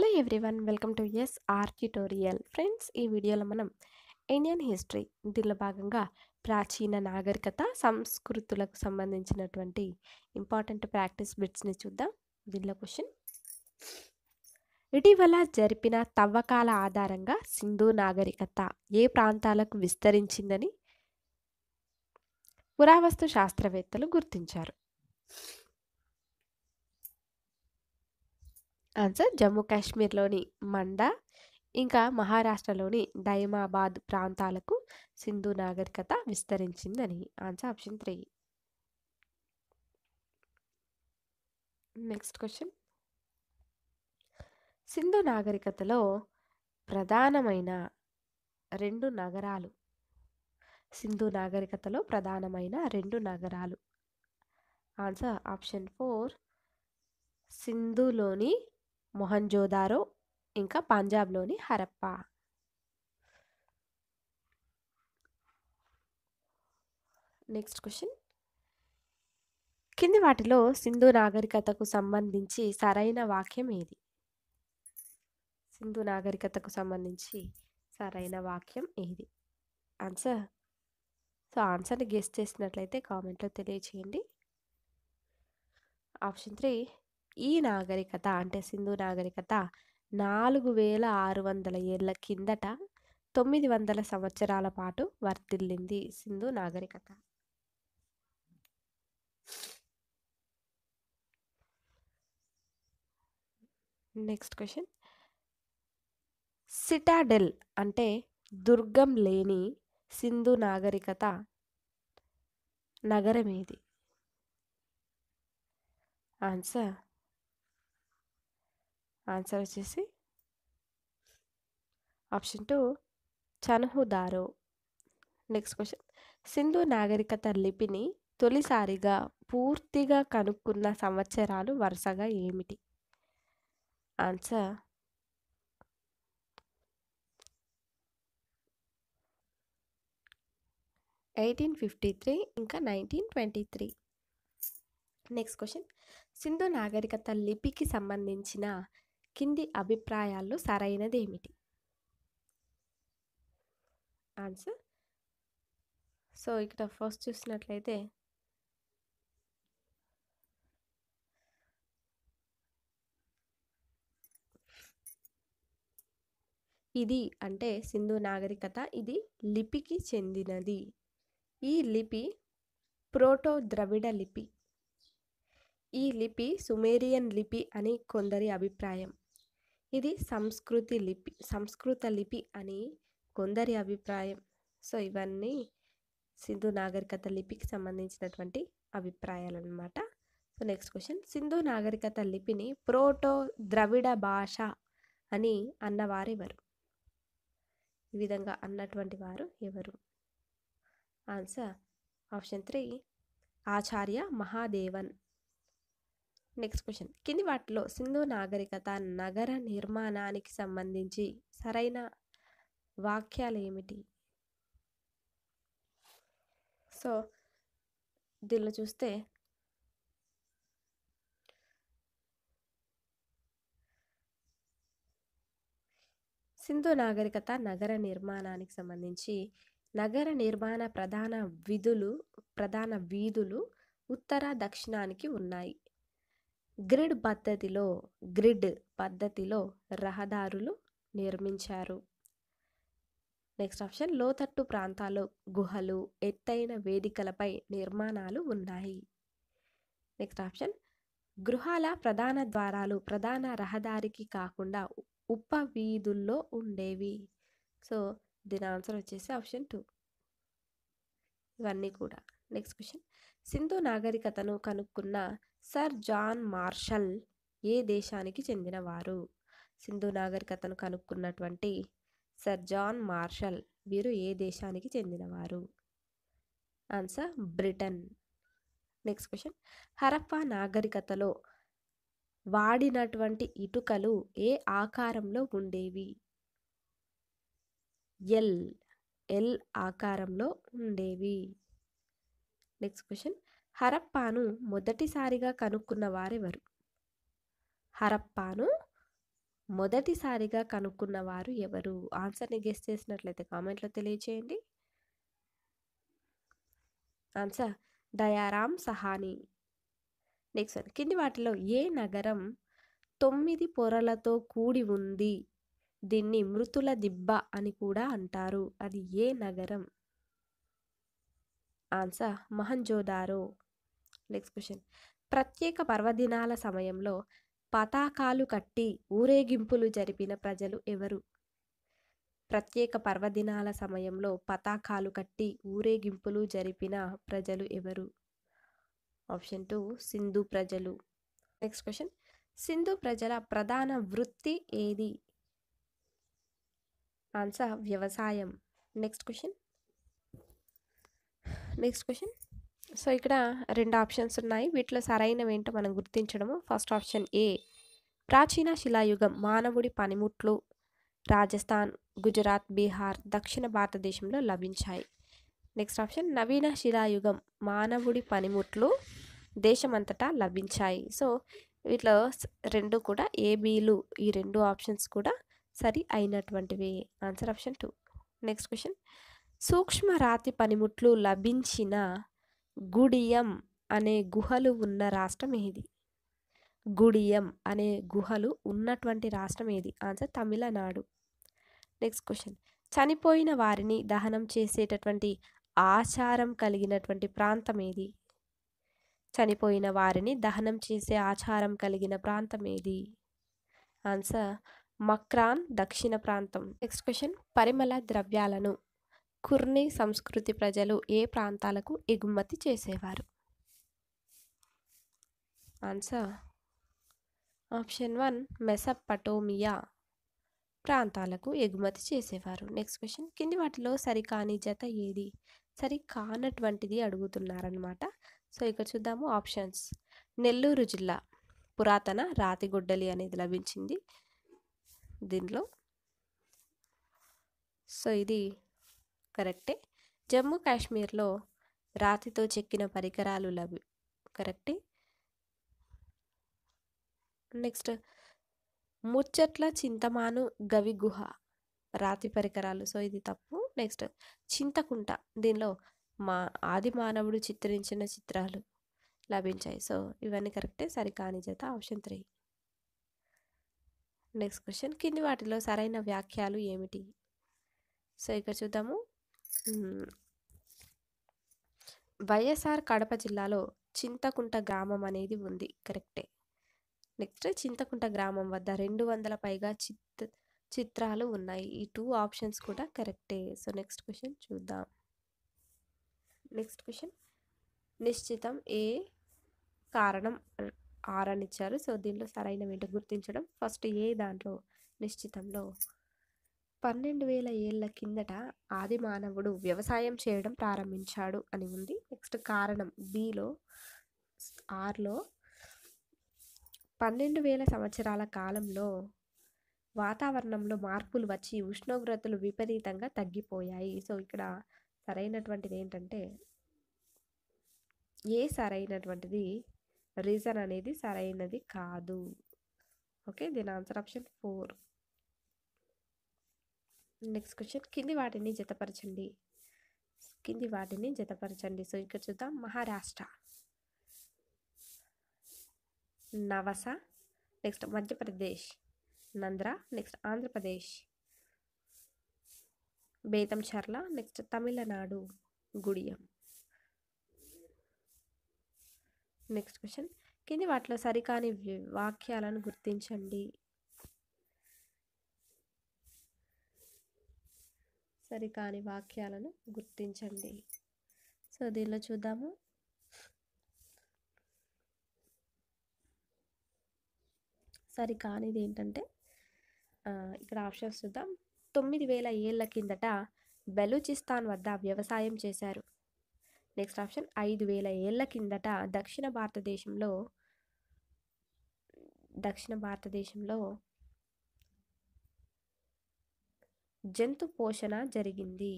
Hello everyone welcome to S R tutorial. Friends ఈ వీడియోలో మనం ఇండియన్ హిస్టరీ దీనిలో భాగంగా ప్రాచీన నాగరికత సంస్కృతులకు సంబంధించినటువంటి ఇంపార్టెంట్ ప్రాక్టీస్ బిట్స్ని చూద్దాం. దీనిలో క్వశ్చన్. ఇటీవల జరిపిన తవ్వకాల ఆధారంగా సింధు నాగరికత ఏ ప్రాంతాలకు విస్తరించిందని పురావస్తు శాస్త్రవేత్తలు గుర్తించారు. ఆన్సర్ జమ్మూ కాశ్మీర్లోని మండా ఇంకా మహారాష్ట్రలోని డైమాబాద్ ప్రాంతాలకు సింధు నాగరికత విస్తరించిందని answer option three. Next question. Sindhu నాగరికతలో ప్రధానమైన రెండు నగరాలు. సింధు నాగరికతలో ప్రధానమైన రెండు నగరాలు. ఆన్సర్ ఆప్షన్ ఫోర్ సింధులోని మొహంజోదారో ఇంకా పంజాబ్లోని హరప్ప. Next question. కింది వాటిలో సింధు నాగరికతకు సంబంధించి సరైన వాక్యం ఏది? సింధు నాగరికతకు సంబంధించి సరైన వాక్యం ఏది? ఆన్సర్? సో ఆన్సర్ని గెస్ట్ చేసినట్లయితే కామెంట్లో తెలియచేయండి. ఆప్షన్ త్రీ ఈ నాగరికత అంటే సింధు నాగరికత నాలుగు వేల ఆరు వందల ఏళ్ళ కిందట తొమ్మిది వందల సంవత్సరాల పాటు వర్తిల్లింది సింధు నాగరికత. Next question. సిటాడెల్ అంటే దుర్గం లేని సింధు నాగరికత నగరం ఏది ఆన్సర్ ఆన్సర్ వచ్చేసి option two Chanhudaro. Next question. Sindhu నాగరికత లిపిని తొలిసారిగా పూర్తిగా కనుక్కున్న సంవత్సరాలు వరుసగా ఏమిటి? ఆన్సర్ ఎయిటీన్ ఫిఫ్టీ త్రీ ఇంకా nineteen twenty three. Next question. Sindhu నాగరికత లిపికి సంబంధించిన కింది అభిప్రాయాల్లో సరైనది ఏమిటి ఆన్సర్? సో ఇక్కడ ఫస్ట్ చూసినట్లయితే ఇది అంటే సింధు నాగరికత ఇది లిపికి చెందినది. ఈ లిపి ప్రోటో ద్రవిడ లిపి. ఈ లిపి సుమేరియన్ లిపి అని కొందరి అభిప్రాయం. ఇది సంస్కృతి లిపి సంస్కృత లిపి అని కొందరి అభిప్రాయం. సో ఇవన్నీ సింధు నాగరికత లిపికి సంబంధించినటువంటి అభిప్రాయాలు అన్నమాట సో నెక్స్ట్ క్వశ్చన్. సింధు నాగరికత లిపిని ప్రోటో ద్రవిడ భాష అని అన్నవారు ఎవరు? ఈ విధంగా అన్నటువంటి వారు ఎవరు? Answer option three. Acharya Mahadevan. Next question. కింది వాటిలో సింధు నాగరికత నగర నిర్మాణానికి సంబంధించి సరైన వాక్యాలు ఏమిటి? సో దీనిలో చూస్తే సింధు నాగరికత నగర నిర్మాణానికి సంబంధించి నగర నిర్మాణ ప్రధాన విధులు ప్రధాన వీధులు ఉత్తర దక్షిణానికి ఉన్నాయి. గ్రిడ్ పద్ధతిలో గ్రిడ్ పద్ధతిలో రహదారులు నిర్మించారు. నెక్స్ట్ ఆప్షన్ లోతట్టు ప్రాంతాల్లో గుహలు ఎత్తైన వేదికలపై నిర్మాణాలు ఉన్నాయి. నెక్స్ట్ ఆప్షన్ గృహాల ప్రధాన ద్వారాలు ప్రధాన రహదారికి కాకుండా ఉప వీధుల్లో ఉండేవి. సో దీని ఆన్సర్ వచ్చేసి ఆప్షన్ టూ. ఇవన్నీ కూడా. నెక్స్ట్ క్వశ్చన్ సింధు నాగరికతను కనుక్కున్న సర్ జాన్ మార్షల్ ఏ దేశానికి చెందినవారు? సింధు నాగరికతను కనుక్కున్నటువంటి సర్ జాన్ మార్షల్ వీరు ఏ దేశానికి చెందినవారు? Answer Britain. Next question. Harappa నాగరికతలో వాడినటువంటి ఇటుకలు ఏ ఆకారంలో ఉండేవి? ఎల్. ఎల్. ఆకారంలో ఉండేవి. Next question. హరప్పాను మొదటిసారిగా కనుక్కున్న వారెవరు? హరప్పాను మొదటిసారిగా కనుక్కున్న వారు ఎవరు? ఆన్సర్ని గెస్ట్ చేసినట్లయితే కామెంట్లో తెలియచేయండి. Answer Dayaram Sahni. Next one. కింది వాటిలో ఏ నగరం తొమ్మిది పొరలతో కూడి ఉంది? దీన్ని మృతుల దిబ్బ అని కూడా అంటారు. అది ఏ నగరం? ఆన్సర్ మహంజోదారో. నెక్స్ట్ క్వశ్చన్ ప్రత్యేక పర్వదినాల సమయంలో పతాకాలు కట్టి ఊరేగింపులు జరిపిన ప్రజలు ఎవరు? ప్రత్యేక పర్వదినాల సమయంలో పతాకాలు కట్టి ఊరేగింపులు జరిపిన ప్రజలు ఎవరు? ఆప్షన్ టూ సింధు ప్రజలు. నెక్స్ట్ క్వశ్చన్ సింధు ప్రజల ప్రధాన వృత్తి ఏది? ఆన్సర్ వ్యవసాయం. Next question next question so ఇక్కడ రెండు ఆప్షన్స్ ఉన్నాయి. వీటిలో సరైనవి ఏంటో మనం గుర్తించడము. ఫస్ట్ ఆప్షన్ ఏ ప్రాచీన శిలాయుగం మానవుడి పనిముట్లు రాజస్థాన్ గుజరాత్ బీహార్ దక్షిణ భారతదేశంలో లభించాయి. నెక్స్ట్ ఆప్షన్ నవీన శిలాయుగం మానవుడి పనిముట్లు దేశమంతటా లభించాయి. సో వీటిలో రెండు కూడా ఏబీలు ఈ రెండు ఆప్షన్స్ కూడా సరి అయినటువంటివి. Answer option two. Next question సూక్ష్మ రాతి పనిముట్లు లభించిన గుడియం అనే గుహలు ఉన్న రాష్ట్రం ఏది? గుడియం అనే గుహలు ఉన్నటువంటి రాష్ట్రం ఏది? ఆన్సర్ తమిళనాడు. Next question. చనిపోయిన వారిని దహనం చేసేటటువంటి ఆచారం కలిగినటువంటి ప్రాంతం ఏది? చనిపోయిన వారిని దహనం చేసే ఆచారం కలిగిన ప్రాంతం ఏది? ఆన్సర్ మక్రాన్ దక్షిణ ప్రాంతం. Next question. పరిమళ ద్రవ్యాలను కుర్ని సంస్కృతి ప్రజలు ఏ ప్రాంతాలకు ఎగుమతి చేసేవారు? ఆన్సర్. ఆప్షన్ వన్ మెసపటోమియా ప్రాంతాలకు ఎగుమతి చేసేవారు. Next question. కింది వాటిలో సరికాని జత ఏది? సరి కానటువంటిది అడుగుతున్నారనమాట సో ఇక్కడ చూద్దాము ఆప్షన్స్. నెల్లూరు జిల్లా పురాతన రాతిగుడ్డలి అనేది లభించింది దీనిలో సో ఇది కరెక్టే? జమ్మూ కాశ్మీర్లో రాతితో చెక్కిన పరికరాలు లభి కరెక్టే? నెక్స్ట్ ముచ్చట్ల చింతమాను గవి గుహ రాతి పరికరాలు. సో ఇది తప్పు. నెక్స్ట్ చింతకుంట దీనిలో మా ఆది మానవుడు చిత్రించిన చిత్రాలు లభించాయి. సో ఇవన్నీ కరెక్టే. సరికాని జత ఆప్షన్ త్రీ. నెక్స్ట్ క్వశ్చన్ కింది వాటిలో సరైన వ్యాఖ్యలు ఏమిటి? సో ఇక్కడ చూద్దాము. వైఎస్ఆర్ కడప జిల్లాలో చింతకుంట గ్రామం అనేది ఉంది. కరెక్టే. నెక్స్ట్ చింతకుంట గ్రామం వద్ద రెండు వందల పైగా చిత్ చిత్రాలు ఉన్నాయి. ఈ టూ ఆప్షన్స్ కూడా కరెక్టే. సో నెక్స్ట్ క్వశ్చన్ చూద్దాం. Next question. నిశ్చితం ఏ కారణం ఆర్ అని ఇచ్చారు. సో దీనిలో సరైన ఏంటో గుర్తించడం. ఫస్ట్ ఏ దాంట్లో? నిశ్చితంలో పన్నెండు వేల ఏళ్ళ కిందట ఆది మానవుడు వ్యవసాయం చేయడం ప్రారంభించాడు అని ఉంది. నెక్స్ట్ కారణం బిలో ఆర్లో పన్నెండు వేల సంవత్సరాల కాలంలో వాతావరణంలో మార్పులు వచ్చి ఉష్ణోగ్రతలు విపరీతంగా తగ్గిపోయాయి. సో ఇక్కడ సరైనటువంటిది ఏంటంటే ఏ సరైనటువంటిది రీజన్ అనేది సరైనది కాదు. ఓకే దీని answer option four next question. కింది వాటిని జతపరచండి. కింది వాటిని జతపరచండి. సో ఇక్కడ చూద్దాం. Maharashtra. Nevasa. Next Madhya Pradesh. Nandra. Next Andhra Pradesh. Betamcherla next Tamil Nadu. Gudiyam. Next question. కింది వాటిలో సరికాని వాక్యాలను గుర్తించండి. సరికాని వాక్యాలను గుర్తించండి. సో దీనిలో చూద్దాము. సరికానిది ఏంటంటే ఇక్కడ ఆప్షన్స్ చూద్దాం. తొమ్మిది వేల ఏళ్ళ కిందట బెలూచిస్తాన్ వద్ద వ్యవసాయం చేశారు. నెక్స్ట్ ఆప్షన్ ఐదు వేల ఏళ్ళ కిందట దక్షిణ భారతదేశంలో దక్షిణ భారతదేశంలో జంతు పోషణ జరిగింది.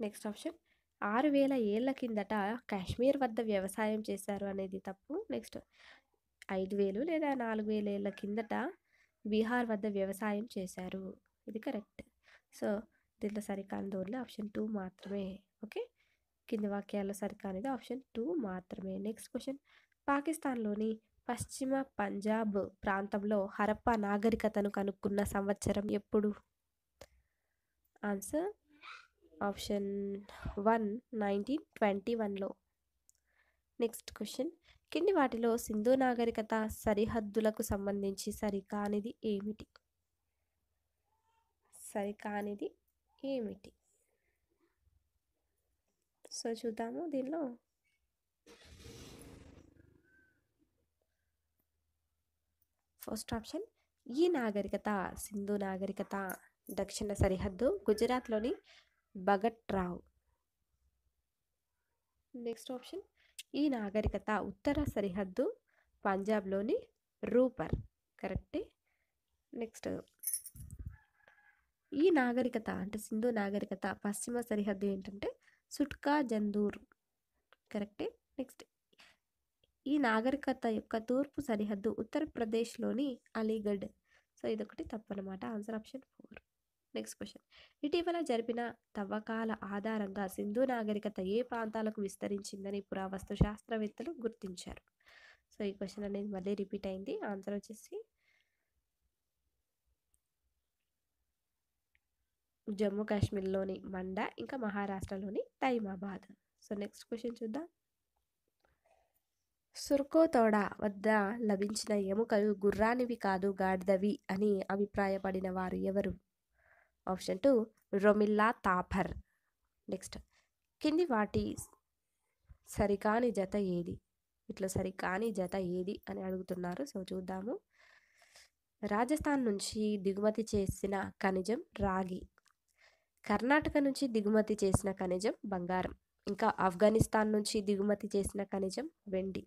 Next option. ఆరు వేల ఏళ్ళ కిందట కాశ్మీర్ వద్ద వ్యవసాయం చేశారు అనేది తప్పు. నెక్స్ట్. ఐదు వేలు లేదా నాలుగు వేల ఏళ్ళ కిందట బీహార్ వద్ద వ్యవసాయం చేశారు. ఇది కరెక్ట్. సో దీంట్లో సరికానిది ఓన్లీ ఆప్షన్ టూ మాత్రమే. ఓకే? కింది వాక్యాల్లో సరికానిది ఆప్షన్ టూ మాత్రమే. Next question. పాకిస్తాన్లోని పశ్చిమ పంజాబ్ ప్రాంతంలో హరప్పా నాగరికతను కనుక్కున్న సంవత్సరం ఎప్పుడు? Answer option one nineteen twenty వన్లో. Next question. కింది వాటిలో సింధు నాగరికత సరిహద్దులకు సంబంధించి సరికానిది ఏమిటి? సరికానిది ఏమిటి? సో చూద్దాము దీనిలో. ఫస్ట్ ఆప్షన్ ఈ నాగరికత సింధు నాగరికత దక్షిణ సరిహద్దు గుజరాత్లోని బగట్రావ్ నెక్స్ట్ ఆప్షన్ ఈ నాగరికత ఉత్తర సరిహద్దు పంజాబ్లోని రూపర్. కరెక్టే నెక్స్ట్ ఈ నాగరికత అంటే సింధు నాగరికత పశ్చిమ సరిహద్దు ఏంటంటే సుట్కా జందూర్. కరెక్టే నెక్స్ట్ ఈ నాగరికత యొక్క తూర్పు సరిహద్దు ఉత్తరప్రదేశ్లోని అలీగఢ్. సో ఇదొకటి తప్పనమాట. Answer option four. Next question. ఇటీవల జరిపిన తవ్వకాల ఆధారంగా సింధు నాగరికత ఏ ప్రాంతాలకు విస్తరించిందని పురావస్తు శాస్త్రవేత్తలు గుర్తించారు? సో ఈ క్వశ్చన్ అనేది మళ్ళీ రిపీట్ అయింది. ఆన్సర్ వచ్చేసి జమ్మూ కాశ్మీర్లోని మండా ఇంకా మహారాష్ట్రలోని తైమాబాద్. సో నెక్స్ట్ క్వశ్చన్ చూద్దాం. సుర్కోతోడ వద్ద లభించిన ఎముకలు గుర్రానివి కాదు గాడిదవి అని అభిప్రాయపడిన వారు ఎవరు? Option two Romila Thapar. Next కింది వాటి సరికాని జత ఏది? ఇట్లా సరికాని జత ఏది అని అడుగుతున్నారు. సో చూద్దాము. రాజస్థాన్ నుంచి దిగుమతి చేసిన ఖనిజం రాగి. కర్ణాటక నుంచి దిగుమతి చేసిన ఖనిజం బంగారం. ఇంకా ఆఫ్ఘనిస్తాన్ నుంచి దిగుమతి చేసిన ఖనిజం వెండి.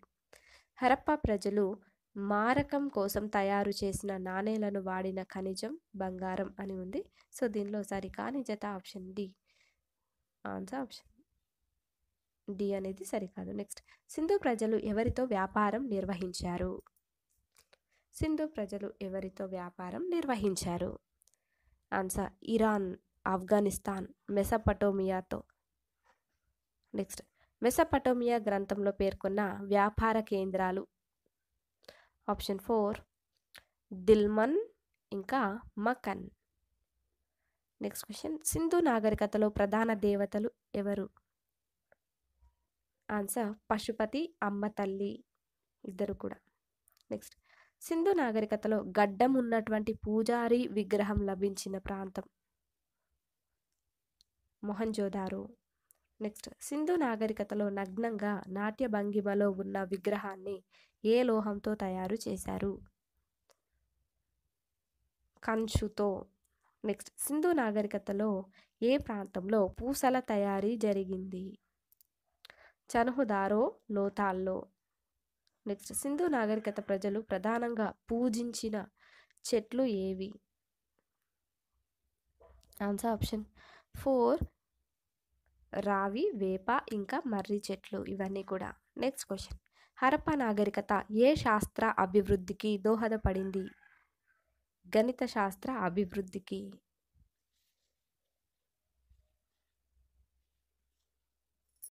హరప్పా ప్రజలు మారకం కోసం తయారు చేసిన నాణేలను వాడిన ఖనిజం బంగారం అని ఉంది. సో దీనిలో సరికాని జత option D. Answer option D అనేది సరికాదు. నెక్స్ట్ సింధు ప్రజలు ఎవరితో వ్యాపారం నిర్వహించారు? సింధు ప్రజలు ఎవరితో వ్యాపారం నిర్వహించారు? ఆన్సర్ ఇరాన్ ఆఫ్ఘనిస్తాన్ మెసపటోమియాతో. నెక్స్ట్ మెసపటోమియా గ్రంథంలో పేర్కొన్న వ్యాపార కేంద్రాలు. ఆప్షన్ ఫోర్ దిల్మన్ ఇంకా మకన్. నెక్స్ట్ క్వశ్చన్ సింధు నాగరికతలో ప్రధాన దేవతలు ఎవరు? ఆన్సర్ పశుపతి అమ్మ తల్లి ఇద్దరు కూడా. నెక్స్ట్ సింధు నాగరికతలో గడ్డం ఉన్నటువంటి పూజారి విగ్రహం లభించిన ప్రాంతం. మొహంజోదారో నెక్స్ట్. సింధు నాగరికతలో నగ్నంగా నాట్య భంగిమలో ఉన్న విగ్రహాన్ని ఏ లోహంతో తయారు చేశారు? కంచుతో. నెక్స్ట్. సింధు నాగరికతలో ఏ ప్రాంతంలో పూసల తయారీ జరిగింది? చనుహుదారో లోతాల్లో. నెక్స్ట్. సింధు నాగరికత ప్రజలు ప్రధానంగా పూజించిన చెట్లు ఏవి? Answer option four. రావి వేప ఇంకా మర్రి చెట్లు ఇవన్నీ కూడా. నెక్స్ట్ క్వశ్చన్ హరప్ప నాగరికత ఏ శాస్త్ర అభివృద్ధికి దోహదపడింది? గణిత శాస్త్ర అభివృద్ధికి.